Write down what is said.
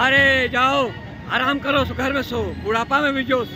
अरे जाओ आराम करो घर में सो बुढ़ापा में भी जोश।